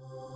Oh.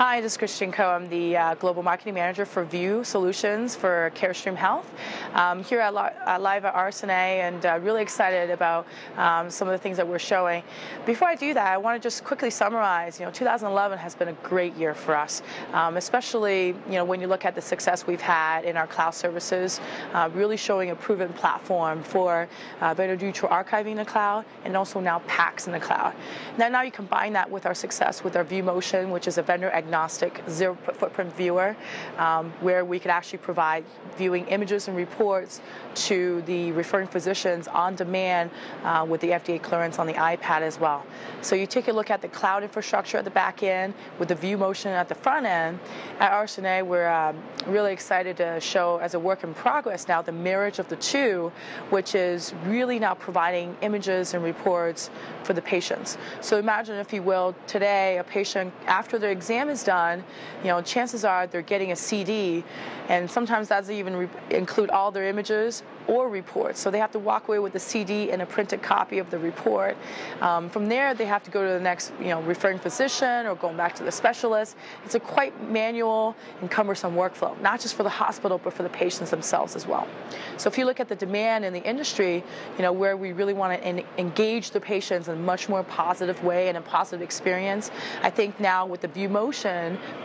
Hi, this is Cristine Kao. I'm the uh, Global Marketing Manager for Vue Solutions for Carestream Health. Um, here at, live at RSNA and uh, really excited about um, some of the things that we're showing. Before I do that, I want to just quickly summarize, you know, 2011 has been a great year for us, um, especially, you know, when you look at the success we've had in our cloud services, uh, really showing a proven platform for uh, vendor neutral archiving in the cloud and also now PACS in the cloud. Now, now you combine that with our success with our Vue Motion, which is a vendor agnostic agnostic zero footprint viewer um, where we could actually provide viewing images and reports to the referring physicians on demand uh, with the FDA clearance on the iPad as well. So you take a look at the cloud infrastructure at the back end with the Vue Motion at the front end. At RSNA, we're um, really excited to show as a work in progress now the marriage of the two, which is really now providing images and reports for the patients. So imagine, if you will, today a patient after their exam is done, you know, chances are they're getting a CD, and sometimes that doesn't even include all their images or reports. So they have to walk away with a CD and a printed copy of the report. Um, from there, they have to go to the next, you know, referring physician or going back to the specialist. It's a quite manual and cumbersome workflow, not just for the hospital, but for the patients themselves as well. So if you look at the demand in the industry, you know, where we really want to en- engage the patients in a much more positive way and a positive experience, I think now with the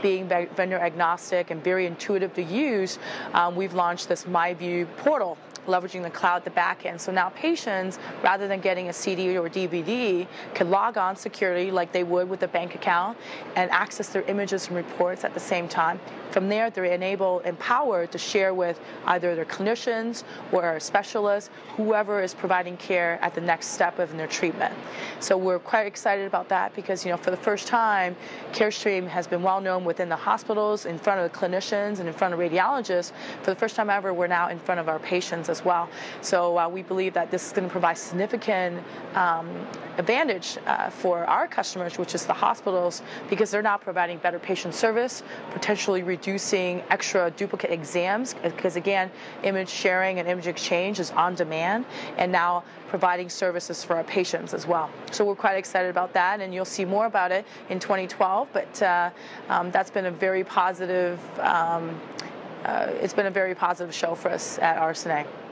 Being vendor agnostic and very intuitive to use, um, we've launched this MyVue portal leveraging the cloud at the back end. So now patients, rather than getting a CD or DVD, can log on securely like they would with a bank account and access their images and reports at the same time. From there, they're enabled, empowered to share with either their clinicians or specialists, whoever is providing care at the next step of their treatment. So we're quite excited about that because, you know, for the first time, Carestream has been well known within the hospitals, in front of the clinicians, and in front of radiologists. For the first time ever, we're now in front of our patients as well. So uh, we believe that this is going to provide significant um, advantage uh, for our customers, which is the hospitals, because they're now providing better patient service, potentially reducing extra duplicate exams, because again, image sharing and image exchange is on demand, and now providing services for our patients as well. So we're quite excited about that, and you'll see more about it in 2012. But uh, um, that's been a very positive. Um, uh, it's been a very positive show for us at RSNA.